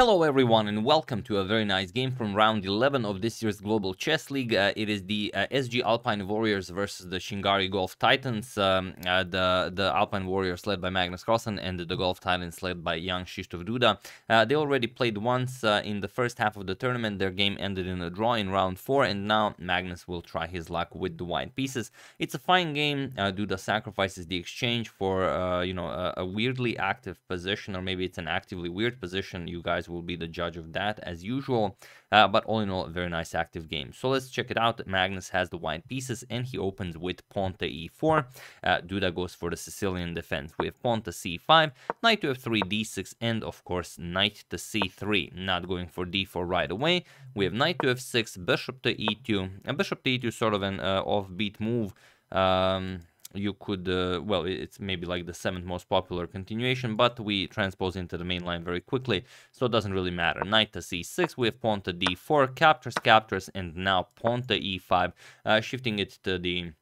Hello everyone and welcome to a very nice game from round 11 of this year's Global Chess League. Uh, it is the uh, SG Alpine Warriors versus the Chingari Gulf Titans. Um, uh, the, the Alpine Warriors led by Magnus Carlsen and the Gulf Titans led by Jan Krzysztof Duda. Uh, they already played once uh, in the first half of the tournament. Their game ended in a draw in round 4 and now Magnus will try his luck with the white pieces. It's a fine game. Uh, Duda sacrifices the exchange for you know a, a weirdly active position or maybe it's an actively weird position. You guys will be the judge of that as usual. Uh, but all in all, a very nice active game. So let's check it out. Magnus has the white pieces and he opens with pawn to e4. Uh, Duda goes for the Sicilian defense. We have pawn to c5, knight to f3, d6, and of course knight to c3. Not going for d4 right away. We have knight to f6, bishop to e2. And bishop to e2 sort of an uh, offbeat move. Um, you could, uh, well, it's maybe like the seventh most popular continuation, but we transpose into the main line very quickly, so it doesn't really matter. Knight to c6, we have pawn to d4, captures, captures, and now pawn to e5, uh, shifting it to the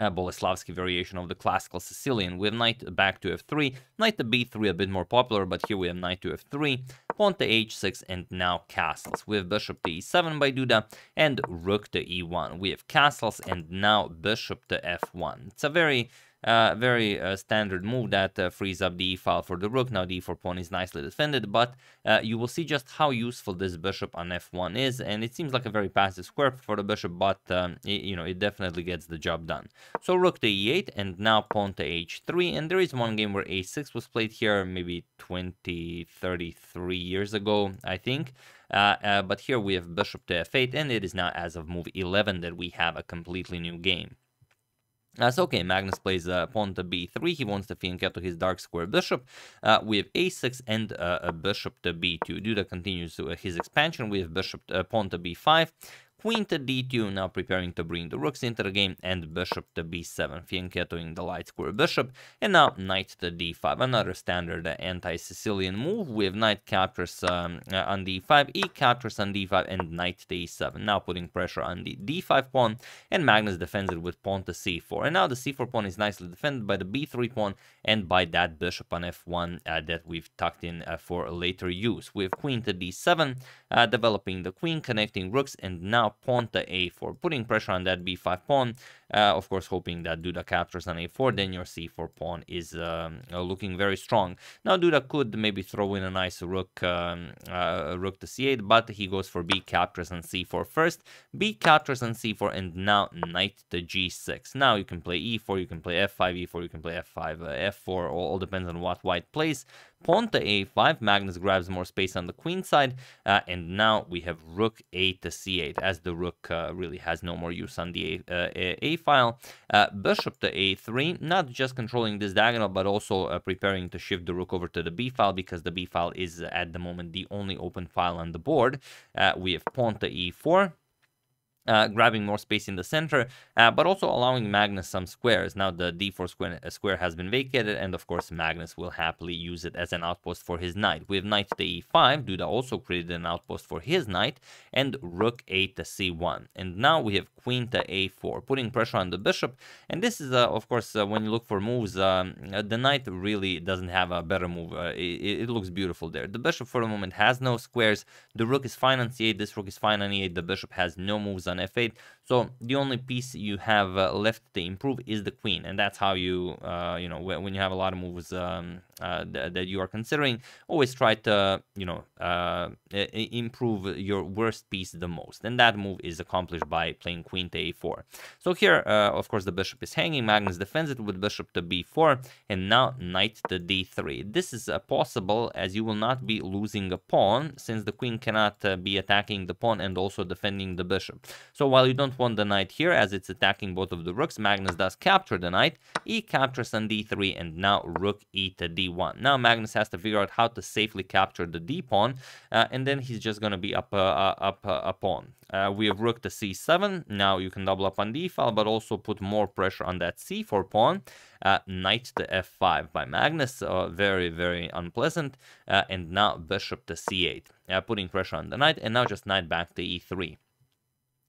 uh, Boleslavsky variation of the classical Sicilian. We have knight back to f3, knight to b3 a bit more popular, but here we have knight to f3, pawn to h6, and now castles. We have bishop to e7 by Duda, and rook to e1. We have castles, and now bishop to f1. It's a very uh, very uh, standard move that uh, frees up the e-file for the rook. Now the e4 pawn is nicely defended, but uh, you will see just how useful this bishop on f1 is, and it seems like a very passive square for the bishop, but um, it, you know it definitely gets the job done. So rook to e8, and now pawn to h3, and there is one game where a6 was played here, maybe 20, 33 years ago, I think. Uh, uh, but here we have bishop to f8, and it is now as of move 11 that we have a completely new game. Uh, so okay, Magnus plays uh, pawn to b3, he wants to fianchetto his dark square bishop. Uh, we have a6 and uh, a bishop to b2. Duda continues uh, his expansion, we have bishop uh, pawn to b5, queen to d2, now preparing to bring the rooks into the game, and bishop to b7, fianchettoing the light square bishop, and now knight to d5, another standard anti-Sicilian move, with knight captures um, uh, on d5, e captures on d5, and knight to e7, now putting pressure on the d5 pawn, and Magnus defends it with pawn to c4, and now the c4 pawn is nicely defended by the b3 pawn, and by that bishop on f1 uh, that we've tucked in uh, for later use, with queen to d7, uh, developing the queen, connecting rooks, and now now pawn to a4, putting pressure on that b5 pawn, uh, of course hoping that Duda captures on a4, then your c4 pawn is um, uh, looking very strong. Now Duda could maybe throw in a nice rook, um, uh, rook to c8, but he goes for b captures on c4 first, b captures on c4, and now knight to g6. Now you can play e4, you can play f5, e4, you can play f5, uh, f4, all, all depends on what white plays. Pawn to a5, Magnus grabs more space on the queen side, uh, and now we have rook a to c8, as the rook uh, really has no more use on the a, uh, a file. Uh, bishop to a3, not just controlling this diagonal, but also uh, preparing to shift the rook over to the b file, because the b file is at the moment the only open file on the board. We have pawn to e4, uh, grabbing more space in the center, uh, but also allowing Magnus some squares. Now the d4 square, uh, square has been vacated, and of course Magnus will happily use it as an outpost for his knight. We have knight to e5, Duda also created an outpost for his knight, and rook a to c1. And now we have queen to a4, putting pressure on the bishop, and this is, uh, of course, uh, when you look for moves, um, uh, the knight really doesn't have a better move. It, it, looks beautiful there. The bishop for the moment has no squares, the rook is fine on c8, this rook is fine on e8, the bishop has no moves on f8. So the only piece you have uh, left to improve is the queen, and that's how you, uh, you know, when you have a lot of moves um, uh, th that you are considering, always try to, you know, uh, improve your worst piece the most, and that move is accomplished by playing queen to a4. So here, uh, of course, the bishop is hanging. Magnus defends it with bishop to b4, and now knight to d3. This is uh, possible as you will not be losing a pawn, since the queen cannot be attacking the pawn and also defending the bishop. So while you don't want the knight here as it's attacking both of the rooks, Magnus does capture the knight, e captures on d3, and now rook e to d1. Now Magnus has to figure out how to safely capture the d pawn, uh, and then he's just going to be up, uh, uh, up uh, pawn. Uh, we have rook to c7. Now you can double up on d file, but also put more pressure on that c4 pawn. Uh, knight to f5 by Magnus, very, very unpleasant. And now bishop to c8, uh, putting pressure on the knight. And now just knight back to e3.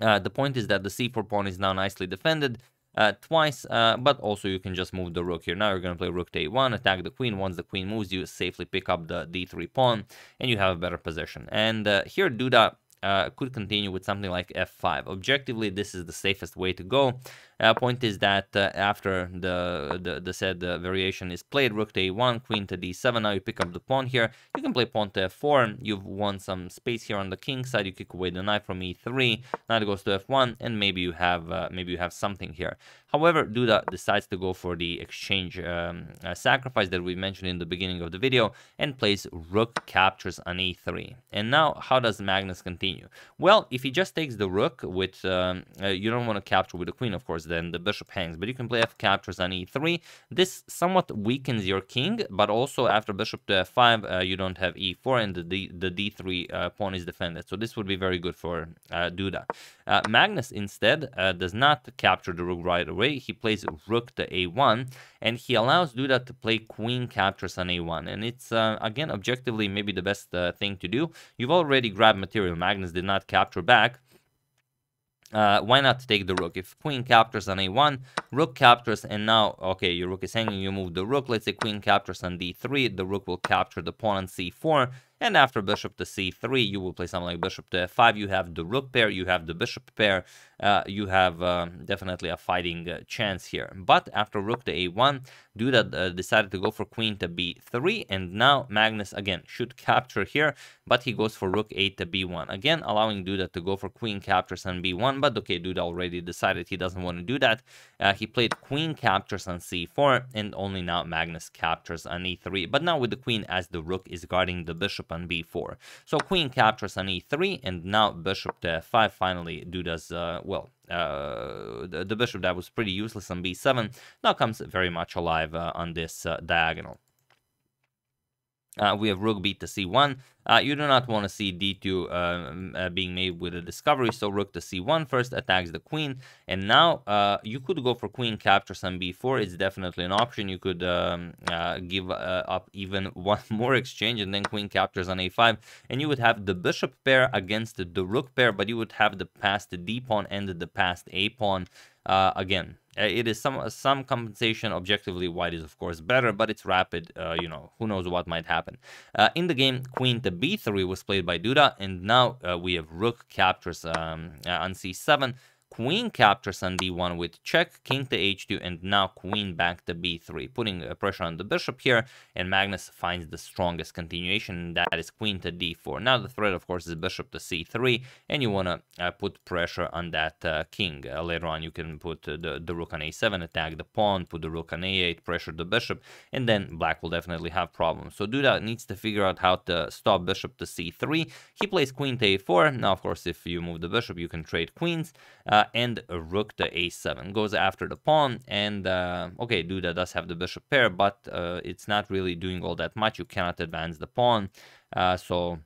Uh, the point is that the c4 pawn is now nicely defended. uh, twice, uh, but also you can just move the rook here. Now you're going to play rook to a1, attack the queen. Once the queen moves, you safely pick up the d3 pawn, and you have a better position. And uh, here Duda uh, could continue with something like f5. Objectively, this is the safest way to go. Uh, point is that uh, after the, the, the said uh, variation is played, rook to a1, queen to d7, now you pick up the pawn here. You can play pawn to f4, you've won some space here on the king side, you kick away the knight from e3, now it goes to f1, and maybe you have uh, maybe you have something here. However, Duda decides to go for the exchange um, uh, sacrifice that we mentioned in the beginning of the video, and plays rook captures on e3. And now, how does Magnus continue? Well, if he just takes the rook with, um, uh, you don't want to capture with the queen, of course, then the bishop hangs. But you can play f captures on e3. This somewhat weakens your king, but also after bishop to f5, uh, you don't have e4 and the, D, the d3 uh, pawn is defended. So this would be very good for uh, Duda. Uh, Magnus instead uh, does not capture the rook right away. He plays rook to a1 and he allows Duda to play queen captures on a1. And it's, uh, again, objectively maybe the best thing to do. You've already grabbed material. Magnus did not capture back. Uh, why not take the rook? If queen captures on a1, rook captures, and now, okay, your rook is hanging, you move the rook. Let's say queen captures on d3, the rook will capture the pawn on c4, and after bishop to c3, you will play something like bishop to f5. You have the rook pair, you have the bishop pair. Uh, you have uh, definitely a fighting uh, chance here. But after rook to a1, Duda uh, decided to go for queen to b3. And now Magnus, again, should capture here. But he goes for rook a to b1. Again, allowing Duda to go for queen captures on b1. But okay, Duda already decided he doesn't want to do that. Uh, he played queen captures on c4. And only now Magnus captures on e3. But now with the queen as the rook is guarding the bishop on b4. So queen captures on e3, and now bishop to f5. Finally, Duda's, uh, well, uh, the, the, bishop that was pretty useless on b7 now comes very much alive uh, on this uh, diagonal. Uh, we have rook b to c1. Uh, you do not want to see d2 uh, uh, being made with a discovery, so rook to c1 first attacks the queen. And now uh, you could go for queen captures on b4. It's definitely an option. You could um, uh, give up even one more exchange and then queen captures on a5. And you would have the bishop pair against the rook pair, but you would have the passed d pawn and the passed a pawn again. Uh, it is some some compensation. Objectively, white is of course better, but it's rapid. Uh, you know, who knows what might happen. Uh, in the game, queen to b3 was played by Duda, and now uh, we have rook captures um, uh, on c7 queen captures on d1 with check, king to h2, and now queen back to b3, putting uh, pressure on the bishop here, and Magnus finds the strongest continuation, and that is queen to d4. Now the threat, of course, is bishop to c3, and you want to uh, put pressure on that uh, king. Uh, later on, you can put uh, the, the rook on a7, attack the pawn, put the rook on a8, pressure the bishop, and then black will definitely have problems. So Duda needs to figure out how to stop bishop to c3. He plays queen to a4. Now, of course, if you move the bishop, you can trade queens. Uh, and rook to a7 goes after the pawn and uh, okay Duda does have the bishop pair but uh, it's not really doing all that much. You cannot advance the pawn. Uh, so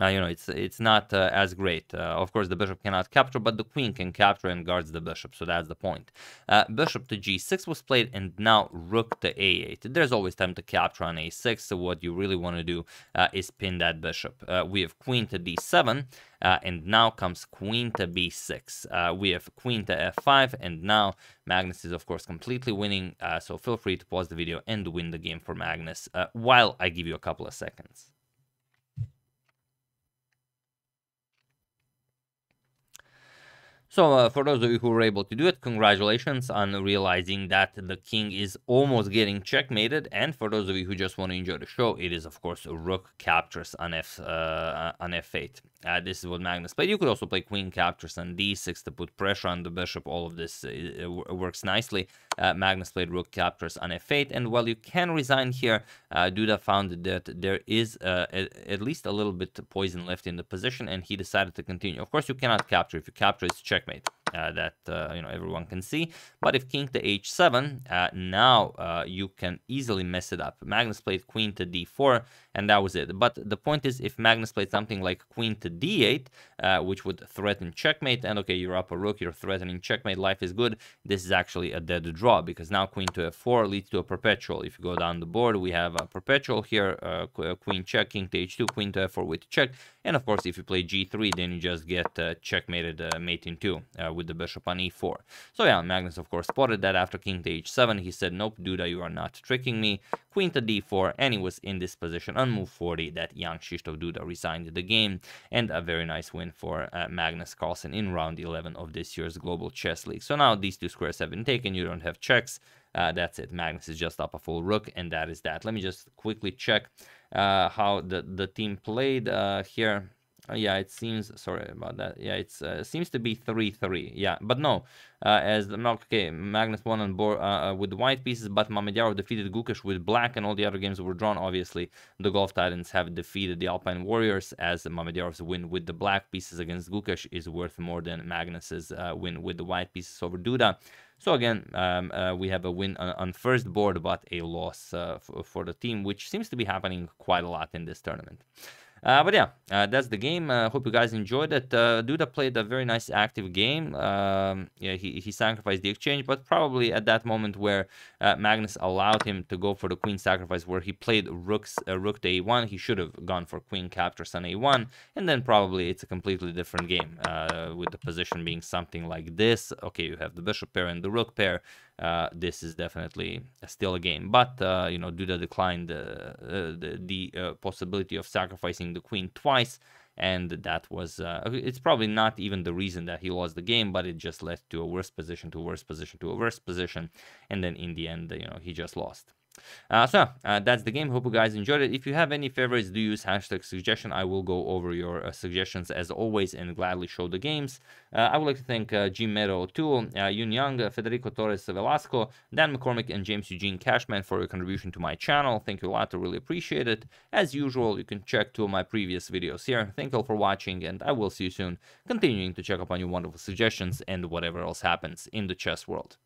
uh, you know, it's it's not uh, as great. Uh, of course, the bishop cannot capture, but the queen can capture and guards the bishop, so that's the point. Uh, bishop to g6 was played, and now rook to a8. There's always time to capture on a6, so what you really want to do uh, is pin that bishop. Uh, we have queen to d7, and now comes queen to b6. we have queen to f5, and now Magnus is, of course, completely winning, so feel free to pause the video and win the game for Magnus while I give you a couple of seconds. So uh, for those of you who were able to do it, congratulations on realizing that the king is almost getting checkmated. And for those of you who just want to enjoy the show, it is of course rook captures on f uh, on f8. Uh, this is what Magnus played. You could also play queen captures on d6 to put pressure on the bishop. All of this uh, works nicely. Uh, Magnus played rook captures on f8. And while you can resign here, uh, Duda found that there is at least a little bit of poison left in the position, and he decided to continue. Of course, you cannot capture. If you capture, it's checkmate. Uh, that uh, you know everyone can see. But if king to h7, uh, now you can easily mess it up. Magnus played queen to d4, and that was it. But the point is, if Magnus played something like queen to d8, uh, which would threaten checkmate, and okay, you're up a rook, you're threatening checkmate, life is good. This is actually a dead draw because now queen to f4 leads to a perpetual. If you go down the board, we have a perpetual here, uh, queen check, king to h2, queen to f4 with check, and of course, if you play g3, then you just get checkmated mate in two with the bishop on e4. So yeah, Magnus of course spotted that after king to h7. He said, nope, Duda, you are not tricking me. Queen to d4, and he was in this position on move 40 that Jan Krzysztof Duda resigned the game. And a very nice win for uh, Magnus Carlsen in round 11 of this year's Global Chess League. So now these two squares have been taken. You don't have checks. Uh, that's it. Magnus is just up a full rook, and that is that. Let me just quickly check uh, how the, the team played uh, here. Uh, yeah, it seems, sorry about that. Yeah, it uh, seems to be 3-3. Yeah, but no, uh, as, the okay, Magnus won on board with the white pieces, but Mamedyarov defeated Gukesh with black, and all the other games were drawn. Obviously, the Gulf Titans have defeated the Alpine Warriors, as Mamedyarov's win with the black pieces against Gukesh is worth more than Magnus's win with the white pieces over Duda. So again, um, uh, we have a win on, on, first board, but a loss uh, for the team, which seems to be happening quite a lot in this tournament. Uh, but yeah, uh, that's the game. Uh, hope you guys enjoyed it. Uh, Duda played a very nice active game. Um, yeah, he, he sacrificed the exchange, but probably at that moment where uh, Magnus allowed him to go for the queen sacrifice, where he played rooks uh, rook to a1, he should have gone for queen capture on a1, and then probably it's a completely different game with the position being something like this. Okay, you have the bishop pair and the rook pair. Uh, this is definitely still a game. But, uh, you know, Duda declined uh, the, the uh, possibility of sacrificing the queen twice. And that was, uh, it's probably not even the reason that he lost the game, but it just led to a worse position, to a worse position, to a worse position. And then in the end, you know, he just lost. Uh, so uh, that's the game. Hope you guys enjoyed it. If you have any favorites, do use hashtag suggestion. I will go over your uh, suggestions as always and gladly show the games. Uh, I would like to thank uh, Jim Meadow O'Toole, uh, Yun Young, Federico Torres Velasco, Dan McCormick, and James Eugene Cashman for your contribution to my channel. Thank you a lot. I really appreciate it. As usual, you can check two of my previous videos here. Thank you all for watching, and I will see you soon, continuing to check up on your wonderful suggestions and whatever else happens in the chess world.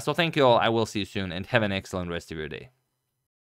so thank you all. I will see you soon, and have an excellent rest of your day.